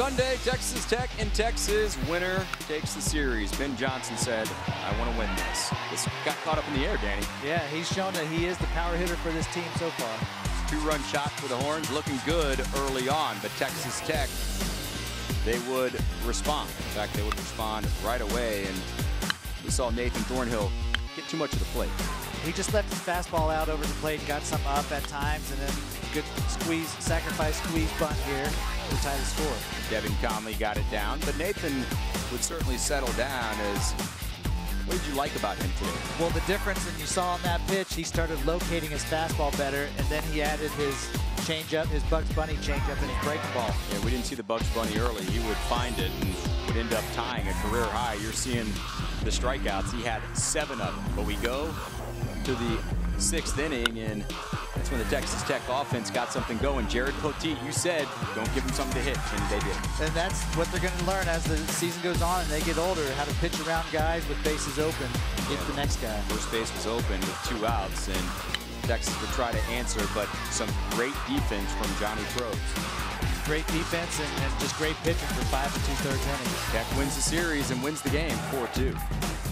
Sunday, Texas Tech in Texas. Winner takes the series. Ben Johnson said, I want to win this. This got caught up in the air, Danny. Yeah, he's shown that he is the power hitter for this team so far. Two-run shot for the Horns, looking good early on, but Texas Tech, they would respond. In fact, they would respond right away, and we saw Nathan Thornhill get too much of the plate. He just left his fastball out over the plate, got some up at times, and then good squeeze, sacrifice squeeze bunt here to tie the score. Devin Conley got it down, but Nathan would certainly settle down as what did you like about him today? Well, the difference, and you saw on that pitch, he started locating his fastball better, and then he added his changeup, his Bugs Bunny changeup, and his breaking ball. Yeah, we didn't see the Bugs Bunny early. He would find it and would end up tying a career high. You're seeing the strikeouts. He had seven of them. But we go to the sixth inning, and that's when the Texas Tech offense got something going. Jared Poteet, you said, don't give them something to hit, and they did. And that's what they're going to learn as the season goes on and they get older, how to pitch around guys with bases open, get yeah. the next guy. First base was open with two outs, and Texas would try to answer, but some great defense from Johnny Probst. Great defense and, and just great pitching for five and two-thirds innings. Tech wins the series and wins the game 4-2.